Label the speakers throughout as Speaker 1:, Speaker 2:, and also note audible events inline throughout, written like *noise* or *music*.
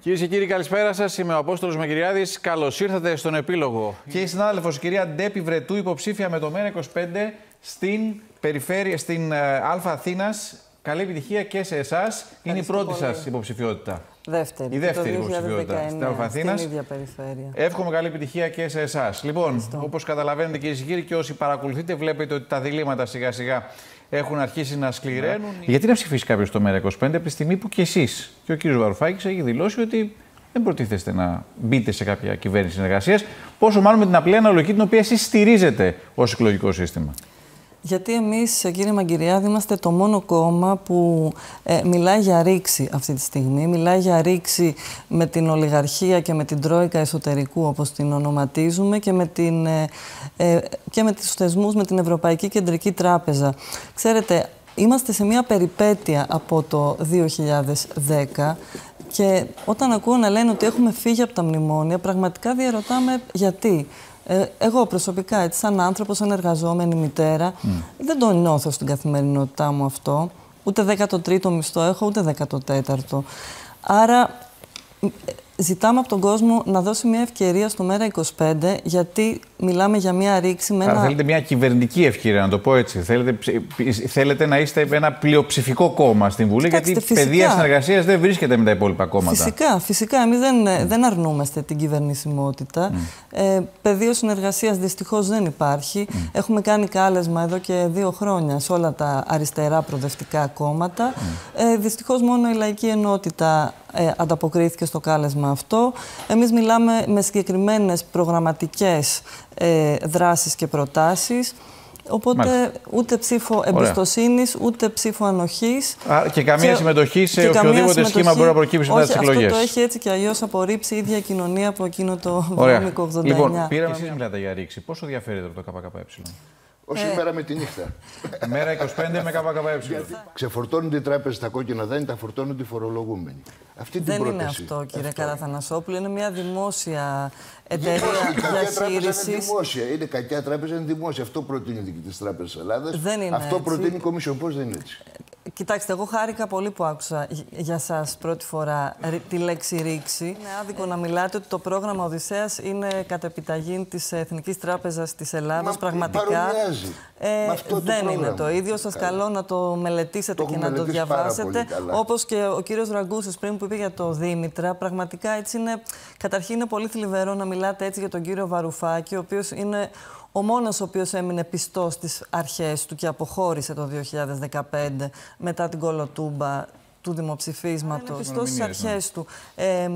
Speaker 1: Κυρίες και κύριοι, καλησπέρα σας. Είμαι ο Απόστολος Μαγειριάδη. Καλώς ήρθατε στον Επίλογο. Και η συνάδελφος, η κυρία Ντέπη Βρετού, υποψήφια με το ΜΕΡΑ25 στην περιφέρεια, στην ε, Α Αθήνας. Καλή επιτυχία και σε εσάς. Είναι η πρώτη σας υποψηφιότητα.
Speaker 2: Δεύτερη.
Speaker 1: Η δεύτερη υποψηφιότητα
Speaker 2: στην
Speaker 1: Α Αθήνας.
Speaker 2: Στην ίδια περιφέρεια.
Speaker 1: Εύχομαι καλή επιτυχία και σε εσάς. Λοιπόν, όπως καταλαβαίνετε κυρίες και κύριοι, και όσοι παρακολουθείτε, βλέπετε ότι τα διλήμματα σιγά σιγά έχουν αρχίσει να σκληραίνουν. Γιατί να ψηφίσει κάποιος το ΜΕΡΑ25 από τη στιγμή που και εσείς και ο κ. Βαρουφάκης έχει δηλώσει ότι δεν προτίθεστε να μπείτε σε κάποια κυβέρνηση συνεργασίας, πόσο μάλλον με την απλή αναλογική την οποία εσείς στηρίζετε ως εκλογικό σύστημα.
Speaker 2: Γιατί εμείς, κύριε Μαγκυριάδη, είμαστε το μόνο κόμμα που ε, μιλάει για ρήξη αυτή τη στιγμή. Μιλάει για ρήξη με την ολιγαρχία και με την τρόικα εσωτερικού, όπως την ονοματίζουμε, και με, την, ε, ε, και με τους θεσμούς με την Ευρωπαϊκή Κεντρική Τράπεζα. Ξέρετε, είμαστε σε μια περιπέτεια από το 2010 και όταν ακούω να λένε ότι έχουμε φύγει από τα μνημόνια, πραγματικά διαρωτάμε γιατί. Ε, εγώ προσωπικά, έτσι, σαν άνθρωπο, σαν εργαζόμενη μητέρα, δεν το νιώθω στην καθημερινότητά μου αυτό. Ούτε 13ο μισθό έχω, ούτε 14ο. Άρα ζητάμε από τον κόσμο να δώσει μια ευκαιρία στο ΜΕΡΑ25, γιατί μιλάμε για μια ρήξη με ένα...
Speaker 1: θέλετε μια κυβερνητική ευκαιρία, να το πω έτσι. Θέλετε, θέλετε να είστε ένα πλειοψηφικό κόμμα στην Βουλή, γιατί η παιδεία συνεργασίας δεν βρίσκεται με τα υπόλοιπα κόμματα.
Speaker 2: Φυσικά, φυσικά. Εμείς δεν, mm. δεν αρνούμαστε την κυβερνησιμότητα. Mm. Ε, πεδίο συνεργασίας δυστυχώς δεν υπάρχει. Mm. Έχουμε κάνει κάλεσμα εδώ και δύο χρόνια σε όλα τα αριστερά προοδευτικά κόμματα. Ε, δυστυχώς μόνο η Λαϊκή Ενότητα ε, ανταποκρίθηκε στο κάλεσμα αυτό. Εμείς μιλάμε με συγκεκριμένες προγραμματικές ε, δράσεις και προτάσεις. Οπότε ούτε ψήφο εμπιστοσύνης, ούτε ψήφο ανοχής.
Speaker 1: Και καμία και, συμμετοχή σε και οποιοδήποτε σχήμα μπορεί να προκύψει μετά τις εκλογές.
Speaker 2: Αυτό το έχει έτσι και αλλιώς απορρίψει η ίδια κοινωνία από εκείνο το βρώμικο 89.
Speaker 1: Λοιπόν, πήραμε. Εσείς μιλάτε για ρήξη. Πόσο διαφέρετε από το ΚΚΕ;
Speaker 3: Όχι ε... μέρα με τη νύχτα. *laughs*
Speaker 1: Μέρα 25 με ΚΚΕ.
Speaker 3: Ξεφορτώνονται οι τράπεζες τα κόκκινα δάνεια, τα φορτώνονται οι φορολογούμενοι.
Speaker 2: Αυτή Δεν είναι αυτό, κύριε Καραθανασόπουλο. Είναι μια δημόσια εταιρεία διαχείριση.
Speaker 3: Είναι δημόσια. Είναι κακιά τράπεζα, είναι δημόσια. Αυτό προτείνει η Διοικητής Τράπεζας Ελλάδας. Αυτό προτείνει η Κομισιόν. Πώς δεν είναι έτσι;
Speaker 2: Κοιτάξτε, εγώ χάρηκα πολύ που άκουσα για σας πρώτη φορά τη λέξη ρήξη. Είναι άδικο να μιλάτε ότι το πρόγραμμα Οδυσσέας είναι κατ' επιταγή της Εθνικής Τράπεζας της Ελλάδας.
Speaker 3: Μα,
Speaker 2: Πραγματικά ε, δεν το είναι το ίδιο. Σας καλώ να το μελετήσετε και να το διαβάσετε. Όπως και ο κύριος Ραγκούσης πριν που είπε για το Δήμητρα. Πραγματικά έτσι είναι, καταρχήν είναι πολύ θλιβερό να μιλάτε έτσι για τον κύριο Βαρουφάκη, ο οποίος είναι ο μόνος ο οποίος έμεινε πιστός στις αρχές του και αποχώρησε το 2015 μετά την κολοτούμπα του δημοψηφίσματος. Είναι πιστός στις αρχές του. Ε,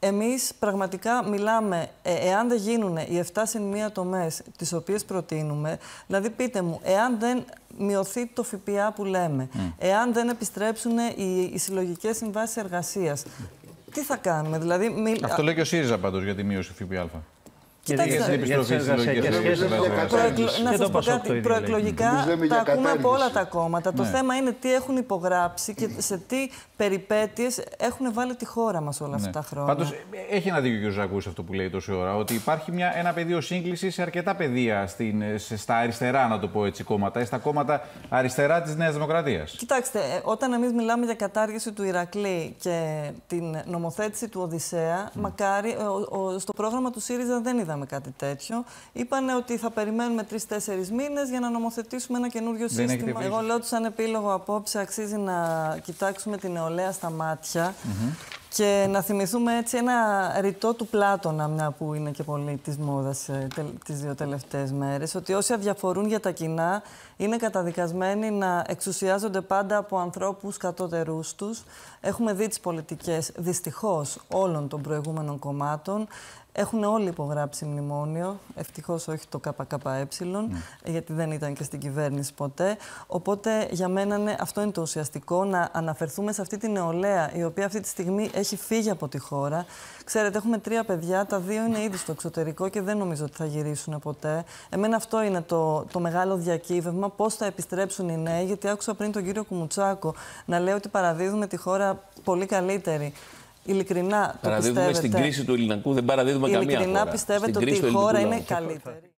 Speaker 2: εμείς πραγματικά μιλάμε, ε, εάν δεν γίνουν οι 7 συν 1 τομές τις οποίες προτείνουμε, δηλαδή πείτε μου, εάν δεν μειωθεί το ΦΠΑ που λέμε, εάν δεν επιστρέψουν οι, οι συλλογικές συμβάσεις εργασίας, τι θα κάνουμε, δηλαδή...
Speaker 1: Αυτό λέει και ο ΣΥΡΙΖΑ πάντως για τη μείωση του ΦΠΑ.
Speaker 2: Κοιτάξτε, να σας πω κάτι. Προεκλογικά τα ακούμε από όλα τα κόμματα. Το ναι. θέμα είναι τι έχουν υπογράψει και σε τι περιπέτειες έχουν βάλει τη χώρα μας όλα αυτά ναι. τα χρόνια.
Speaker 1: Πάντως, έχει ένα δίκιο ο κ. Ζακούς αυτό που λέει τόση ώρα, ότι υπάρχει μια, ένα πεδίο σύγκλησης σε αρκετά πεδία στην, στα αριστερά, να το πω έτσι, κόμματα, στα κόμματα αριστερά της Νέας Δημοκρατίας.
Speaker 2: Κοιτάξτε, ε, όταν εμείς μιλάμε για κατάργηση του Ηρακλή και την νομοθέτηση του Οδυσσέα, μακάρι ε, στο πρόγραμμα του ΣΥΡΙΖΑ δεν είδα είδαμε κάτι τέτοιο. Είπαν ότι θα περιμένουμε τρει-τέσσερι μήνες για να νομοθετήσουμε ένα καινούριο Δεν σύστημα. Εγώ λέω ότι σαν επίλογο απόψε αξίζει να κοιτάξουμε την νεολαία στα μάτια. Και να θυμηθούμε έτσι ένα ρητό του Πλάτωνα, μια που είναι και πολύ της μόδας ε, τις δύο τελευταίες μέρες, ότι όσοι αδιαφορούν για τα κοινά είναι καταδικασμένοι να εξουσιάζονται πάντα από ανθρώπους κατώτερούς τους. Έχουμε δει τις πολιτικές, δυστυχώς, όλων των προηγούμενων κομμάτων. Έχουν όλοι υπογράψει μνημόνιο. Ευτυχώς όχι το ΚΚΕ, γιατί δεν ήταν και στην κυβέρνηση ποτέ. Οπότε για μένα ναι, αυτό είναι το ουσιαστικό, να αναφερθούμε σε αυτή τη νεολαία, η οποία αυτή τη στιγμή έχει φύγει από τη χώρα. Ξέρετε, έχουμε τρία παιδιά, τα δύο είναι ήδη στο εξωτερικό και δεν νομίζω ότι θα γυρίσουν ποτέ. Εμένα αυτό είναι το, το μεγάλο διακύβευμα, πώς θα επιστρέψουν οι νέοι, γιατί άκουσα πριν τον κύριο Κουμουτσάκο να λέει ότι παραδίδουμε τη χώρα πολύ καλύτερη. Ειλικρινά το
Speaker 4: Παραδίδουμε
Speaker 2: πιστεύετε;
Speaker 4: στην κρίση του ελληνικού, δεν παραδίδουμε καμία χώρα.
Speaker 2: Ειλικρινά πιστεύετε ότι η χώρα είναι καλύτερη;